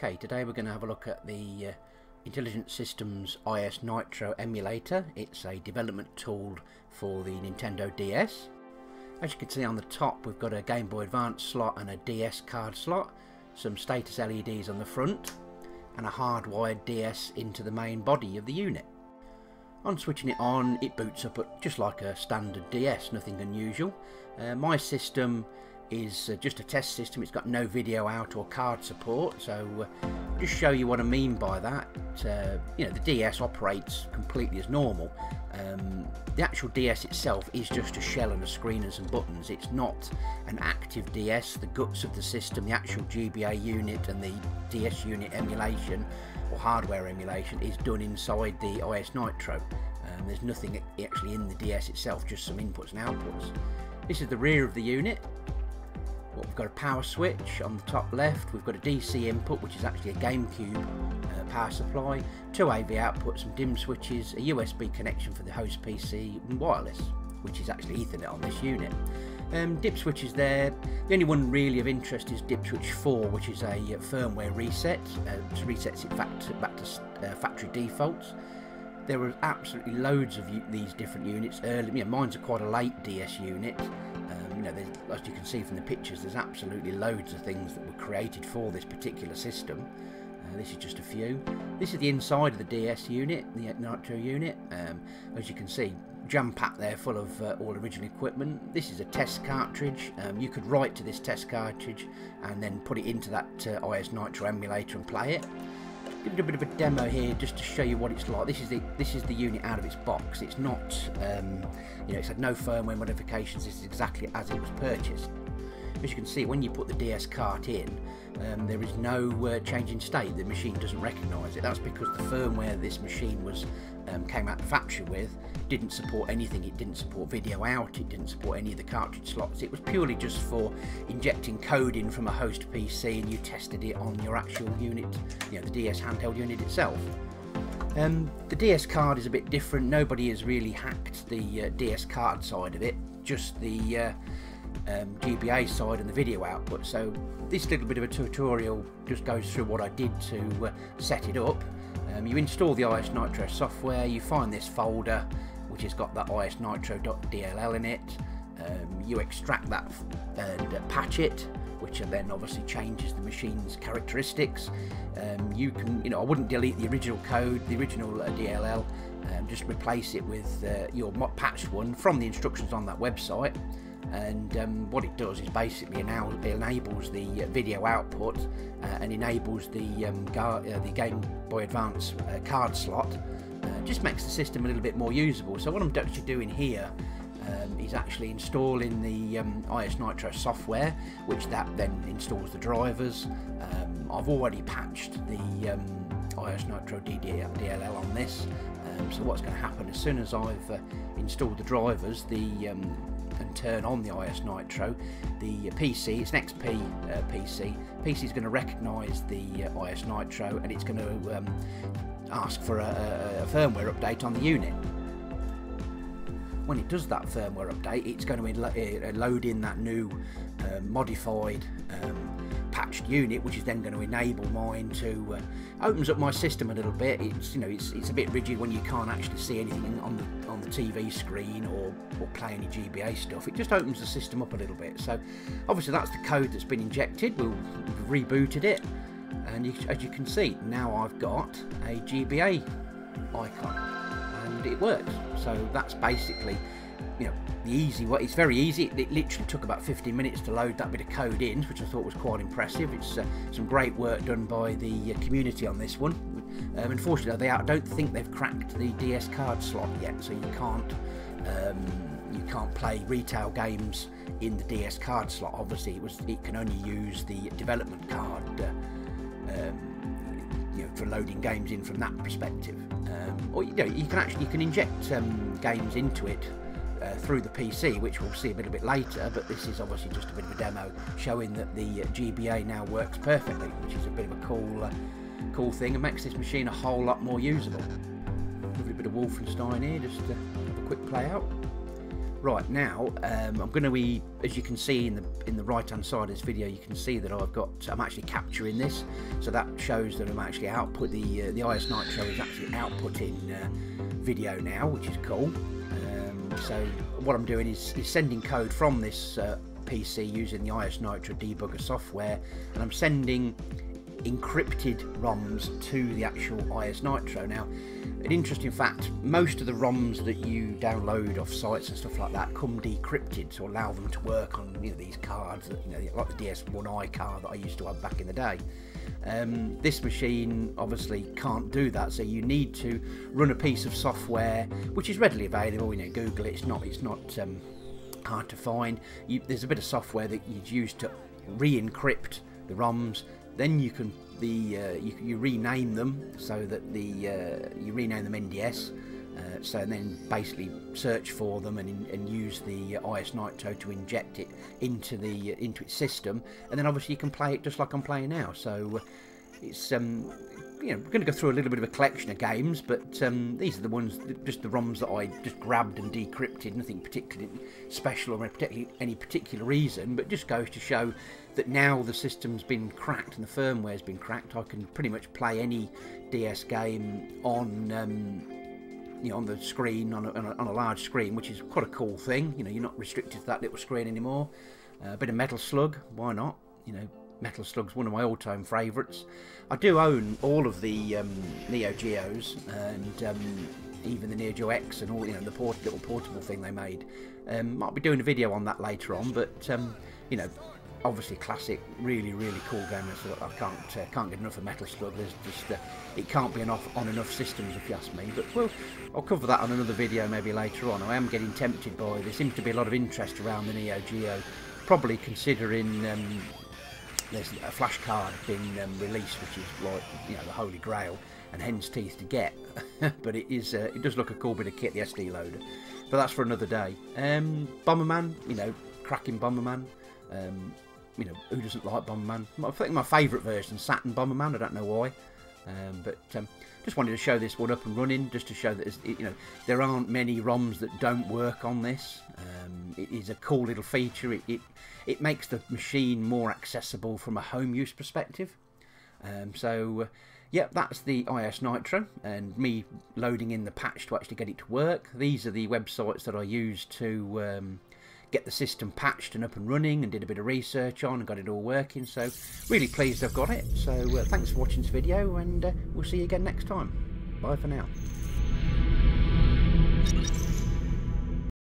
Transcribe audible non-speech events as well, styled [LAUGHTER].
Okay, today we're going to have a look at the uh, Intelligent Systems IS Nitro emulator. It's a development tool for the Nintendo DS. As you can see on the top we've got a Game Boy Advance slot and a DS card slot, some status LEDs on the front and a hardwired DS into the main body of the unit. On switching it on it boots up just like a standard DS, nothing unusual. Uh, my system is uh, just a test system. It's got no video out or card support. So uh, just show you what I mean by that. Uh, you know, the DS operates completely as normal. Um, the actual DS itself is just a shell and a screen and some buttons. It's not an active DS. The guts of the system, the actual GBA unit and the DS unit emulation or hardware emulation is done inside the IS Nitro. Um, there's nothing actually in the DS itself, just some inputs and outputs. This is the rear of the unit. We've got a power switch on the top left, we've got a DC input which is actually a GameCube uh, power supply, two AV outputs, some DIP switches, a USB connection for the host PC and wireless which is actually Ethernet on this unit. Um, dip switches there, the only one really of interest is dip switch 4 which is a uh, firmware reset, uh, resets it back to, back to uh, factory defaults. There were absolutely loads of these different units. Early, know, mine's a quite a late DS unit, you know, as you can see from the pictures, there's absolutely loads of things that were created for this particular system. Uh, this is just a few. This is the inside of the DS unit, the Nitro unit. Um, as you can see, jam packed there full of uh, all original equipment. This is a test cartridge. Um, you could write to this test cartridge and then put it into that uh, IS Nitro emulator and play it give it a bit of a demo here just to show you what it's like. This is the this is the unit out of its box. It's not, um, you know, it's had no firmware modifications. This is exactly as it was purchased. As you can see, when you put the DS cart in, um, there is no uh, change in state. The machine doesn't recognise it. That's because the firmware this machine was um, came out the factory with didn't support anything. It didn't support video out. It didn't support any of the cartridge slots. It was purely just for injecting code in from a host PC, and you tested it on your actual unit, you know, the DS handheld unit itself. Um, the DS card is a bit different. Nobody has really hacked the uh, DS card side of it. Just the uh, um, GBA side and the video output. So this little bit of a tutorial just goes through what I did to uh, set it up. Um, you install the IS Nitro software, you find this folder which has got that IS Nitro.dll in it. Um, you extract that and uh, patch it, which then obviously changes the machine's characteristics. Um, you can, you know, I wouldn't delete the original code, the original uh, DLL, um, just replace it with uh, your patched one from the instructions on that website and um, what it does is basically now enables the uh, video output uh, and enables the um, uh, the Game Boy Advance uh, card slot. Uh, just makes the system a little bit more usable. So what I'm actually doing here um, is actually installing the um, IS Nitro software, which that then installs the drivers. Um, I've already patched the um, IS Nitro DLL on this. So what's going to happen as soon as I've uh, installed the drivers, the and turn on the IS Nitro, the PC, it's an XP uh, PC, PC is going to recognise the uh, IS Nitro and it's going to um, ask for a, a, firmware update on the unit. When it does that firmware update, it's going to uh, load in that new uh, modified um, patched unit, which is then going to enable mine to uh, opens up my system a little bit. It's you know it's, it's a bit rigid when you can't actually see anything on the on the TV screen or or play any GBA stuff. It just opens the system up a little bit. So obviously that's the code that's been injected. We've rebooted it, and as you can see now I've got a GBA icon, and it works. So that's basically you know the easy way. It's very easy. It, literally took about 15 minutes to load that bit of code in, which I thought was quite impressive. It's uh, some great work done by the uh, community on this one. Um, unfortunately, I don't think they've cracked the DS card slot yet, so you can't um, you can't play retail games in the DS card slot. Obviously, it was it can only use the development card. Uh, um, you know, for loading games in from that perspective, um, or you know, you can actually you can inject um, games into it uh, through the PC, which we'll see a little bit later, but this is obviously just a bit of a demo showing that the GBA now works perfectly, which is a bit of a cool, uh, cool thing and makes this machine a whole lot more usable. A little bit of Wolfenstein here, just to have a quick play out. Right now, um, I'm going to be, as you can see in the in the right hand side of this video, you can see that I've got, I'm actually capturing this, so that shows that I'm actually output the uh, the IS Nitro is actually outputting uh, video now, which is cool. Um, so what I'm doing is, is sending code from this uh, PC using the IS Nitro debugger software, and I'm sending encrypted ROMs to the actual IS Nitro. Now, an interesting fact, most of the ROMs that you download off sites and stuff like that come decrypted to allow them to work on you know, these cards, that, you know, like the DS1i card that I used to have back in the day. Um, this machine obviously can't do that, so you need to run a piece of software which is readily available. You know, Google it. It's not. It's not um, hard to find. You, there's a bit of software that you'd use to re-encrypt the ROMs then you can the uh, you, you, rename them so that the uh, you rename them NDS. Uh, so then basically search for them and, and use the IS Nitro to inject it into the into its system, and then obviously you can play it just like I'm playing now. So uh, it's um, you know, we're going to go through a little bit of a collection of games, but um, these are the ones, just the ROMs that I just grabbed and decrypted. Nothing particularly special or particularly any particular reason, but just goes to show that now the system's been cracked and the firmware's been cracked. I can pretty much play any DS game on. Um, you know, on the screen, on a, on, a, on a, large screen, which is quite a cool thing. You know, you're not restricted to that little screen anymore. Uh, a bit of Metal Slug, why not? You know, Metal Slug's one of my all-time favourites. I do own all of the um, Neo Geos and um, even the Neo Geo X and all you know the port little portable thing they made. Um, might be doing a video on that later on, but um, you know, obviously classic, really really cool game. So I can't uh, can't get enough of Metal Slug. There's just uh, it can't be enough on enough systems if you ask me. But well, I'll cover that on another video maybe later on. I am getting tempted by there seems to be a lot of interest around the Neo Geo, probably considering um, there's a flash card being um, released, which is like you know the holy grail and hen's teeth to get. [LAUGHS] but it is uh, it does look a cool bit of kit, the SD loader. But that's for another day. Um, Bomberman, you know, cracking Bomberman. Um, you know, who doesn't like Bomberman? I think my favourite version, Saturn Bomberman. I don't know why, um, but um, just wanted to show this one up and running, just to show that you know there aren't many ROMs that don't work on this. Um, it is a cool little feature. It, it, it makes the machine more accessible from a home use perspective. Um, so. Uh, Yep, that's the IS Nitro and me loading in the patch to actually get it to work. These are the websites that I used to um, get the system patched and up and running and did a bit of research on and got it all working. So really pleased I've got it. So uh, thanks for watching this video and uh, we'll see you again next time. Bye for now.